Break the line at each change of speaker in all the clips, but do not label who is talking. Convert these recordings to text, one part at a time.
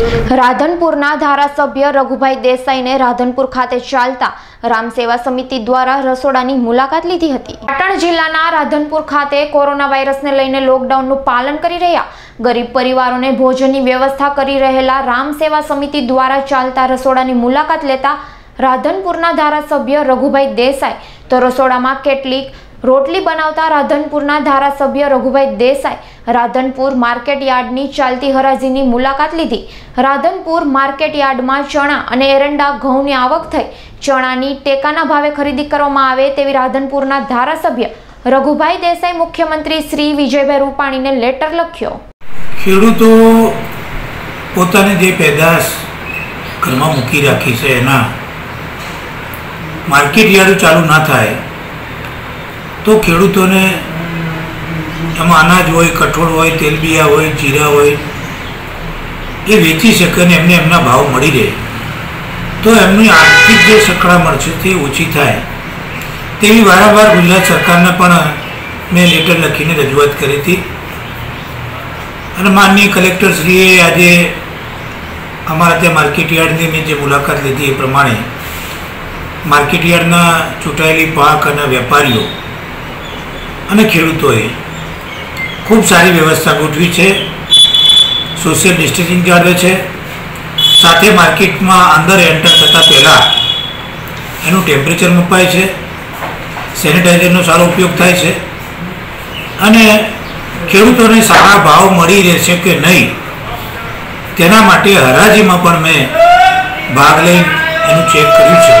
રાધનપુરના ધારાસભ્ય રઘુભાઈ દેસાઈને રાધનપુર ખાતે ચાલતા રામસેવા સમિતિ દ્વારા રસોડાની મુલાકાત લીધી હતી. પાટણ જિલ્લાના રાધનપુર ખાતે કોરોના વાયરસને લઈને લોકડાઉનનું પાલન કરી રહ્યા ગરીબ પરિવારોને ભોજનની વ્યવસ્થા કરી રહેલા રામસેવા સમિતિ દ્વારા ચાલતા રસોડાની મુલાકાત લેતા રાધનપુરના ધારાસભ્ય રઘુભાઈ દેસાઈ, તો રસોડામાં કેટલીક રોટલી બનાવતા રાધનપુરના ધારાસભ્ય રઘુભાઈ દેસાઈ રાધનપુર માર્કેટ યાર્ડની ચાલતી હરાજીની મુલાકાત લીધી. રાધનપુર માર્કેટ યાર્ડમાં ચણા અને એરંડા ઘઉંની આવક થઈ. ચણાની ટેકાના ભાવે ખરીદી કરવામાં આવે તેવી રાધનપુરના ધારાસભ્ય રઘુભાઈ દેસાઈ મુખ્યમંત્રી શ્રી વિજયભાઈ રૂપાણીને લેટર લખ્યો.
ખેડૂતો પોતાની જે પેદાશ ઘરમાં મૂકી રાખી છે એના માર્કેટ ચાલુ ના થાય તો ખેડૂતોને એમાં અનાજ હોય, કઠોળ હોય તેલબિયા હોય, જીરા હોય, એ વેચી શકે અને એમને એમના ભાવ મળી રહે. તો એમની આર્થિક જે સકળામણ છે તે ઓછી થાય. તેવી વારંવાર ગુજરાત સરકારને પણ મેં લેટર લખીને રજૂઆત કરી હતી. અને માનનીય કલેક્ટરશ્રીએ આજે અમારા ત્યાં માર્કેટ યાર્ડની મેં જે મુલાકાત લીધી એ પ્રમાણે માર્કેટ યાર્ડના ચૂંટાયેલી પાક અને વેપારીઓ અને ખેડૂતોએ ખૂબ સારી વ્યવસ્થા ગોઠવી છે. સોશિયલ ડિસ્ટન્સિંગ જાળવે છે. સાથે માર્કેટમાં અંદર એન્ટર થતાં પહેલાં એનું ટેમ્પરેચર મપાય છે. સેનિટાઈઝરનો સારો ઉપયોગ થાય છે. અને ખેડૂતોને સારા ભાવ મળી રહેશે કે નહીં, તેના માટે હરાજીમાં પણ મેં ભાગ લઈ એનું ચેક કર્યું છે.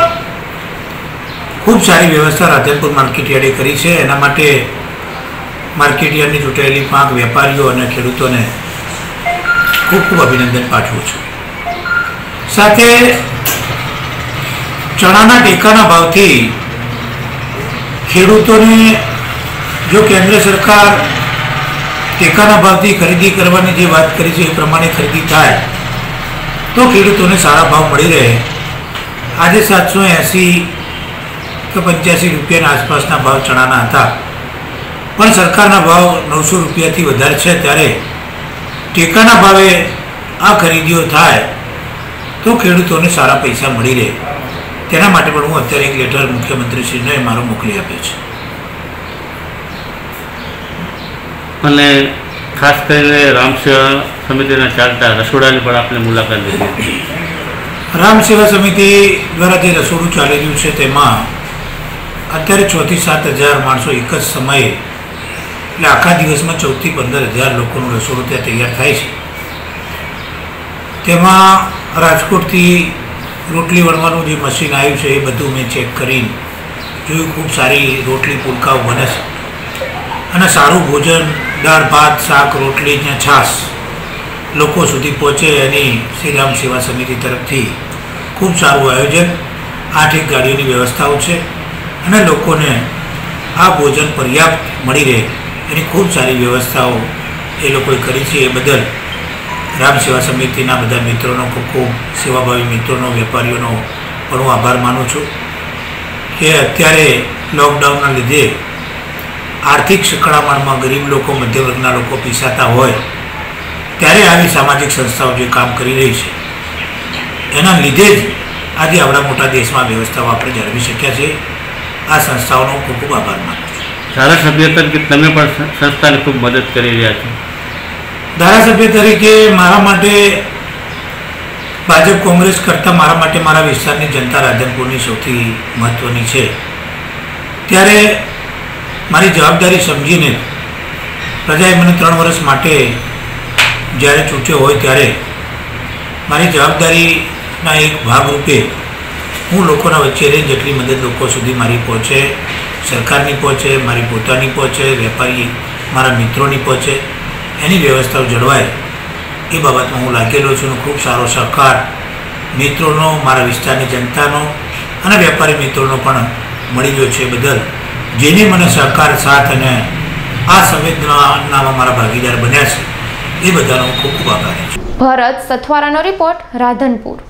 ખૂબ સારી વ્યવસ્થા રાધનપુર માર્કેટ યાર્ડે કરી છે. એના માટે માર્કેટ યાર્ડની ચૂંટાયેલી પાંચ વેપારીઓ અને ખેડૂતોને ખૂબ ખૂબ અભિનંદન પાઠવું છું. સાથે ચણાના ટેકાના ભાવથી ખેડૂતોને જો કેન્દ્ર સરકાર ટેકાના ભાવથી ખરીદી કરવાની જે વાત કરી છે એ પ્રમાણે ખરીદી થાય, તો ખેડૂતોને સારા ભાવ મળી રહે. આજે સાતસો એંસી કે પંચ્યાસી રૂપિયાના આસપાસના ભાવ ચણાના હતા. પણ સરકારના ભાવ નવસો રૂપિયાથી વધારે છે ત્યારે ટેકાના ભાવે આ ખરીદીઓ થાય તો ખેડૂતોને સારા પૈસા મળી રહે તેના માટે પણ હું અત્યારે એક લેટર મુખ્યમંત્રીશ્રીને મારો મોકલી આપ્યો છે
અને ખાસ કરીને રામસેવા સમિતિના ચાલતા રસોડાની પણ આપણે મુલાકાત લીધી.
રામ સેવા સમિતિ દ્વારા જે રસોડું ચાલી રહ્યું છે તેમાં અત્યારે છથી સાત હજાર માણસો એક જ સમયે એટલે આખા દિવસમાં ચૌદથી પંદર હજાર લોકોનું રસોડું ત્યાં તૈયાર થાય છે. તેમાં રાજકોટથી રોટલી વણવાનું જે મશીન આવ્યું છે એ બધું મેં ચેક કરીને જોયું, ખૂબ સારી રોટલી પુલકાઓ બને છે. અને સારું ભોજન, દાળ, ભાત, શાક, રોટલી ને છાશ લોકો સુધી પહોંચે એની શ્રીરામ સેવા સમિતિ તરફથી. ખૂબ સારું આયોજન, આઠ એક ગાડીઓની વ્યવસ્થાઓ છે અને લોકોને આ ભોજન પર્યાપ્ત મળી રહે. એની ખૂબ સારી વ્યવસ્થાઓ એ લોકોએ કરી છે. એ બદલ રામ સેવા સમિતિના બધા મિત્રોનો ખૂબ ખૂબ સેવાભાવી મિત્રોનો, વેપારીઓનો પણ હું આભાર માનું છું કે અત્યારે લોકડાઉનના લીધે આર્થિક સકળામણમાં ગરીબ લોકો, મધ્યવર્ગના લોકો પીસાતા હોય ત્યારે આવી સામાજિક સંસ્થાઓ જે કામ કરી રહી છે, એના લીધે જ આજે આપણા મોટા દેશમાં વ્યવસ્થાઓ આપણે જાળવી શક્યા છે. આ સંસ્થાઓનો ખૂબ ખૂબ આભાર માનું
ધારાસભ્ય તરીકે તમે પણ સંસ્થાને ખૂબ મદદ કરી રહ્યા છો.
ધારાસભ્ય તરીકે મારા માટે ભાજપ કોંગ્રેસ કરતાં મારા માટે મારા વિસ્તારની જનતા રાધનપુરની સૌથી મહત્ત્વની છે. ત્યારે મારી જવાબદારી સમજીને પ્રજાએ મને ત્રણ વર્ષ માટે જ્યારે ચૂંટ્યો હોય ત્યારે મારી જવાબદારીના એક ભાગરૂપે હું લોકોના વચ્ચે રહી જેટલી મદદ લોકો સુધી મારી પહોંચે સરકારની પહોંચે, મારી પોતાની પહોંચે, વેપારી મારા મિત્રોની પહોંચે. એની વ્યવસ્થાઓ જળવાય. એ બાબતમાં હું લાગેલો છું ખૂબ સારો સહકાર મિત્રોનો, મારા વિસ્તારની જનતાનો અને વેપારી મિત્રોનો પણ મળી ગયો છે બદલ. જેને મને સહકાર, સાથ અને આ સંવેદનામાં મારા ભાગીદાર બન્યા છે, એ બધાનો ખૂબ ખૂબ આભારી છું.
ભરત સથવારાનો રિપોર્ટ, રાધનપુર.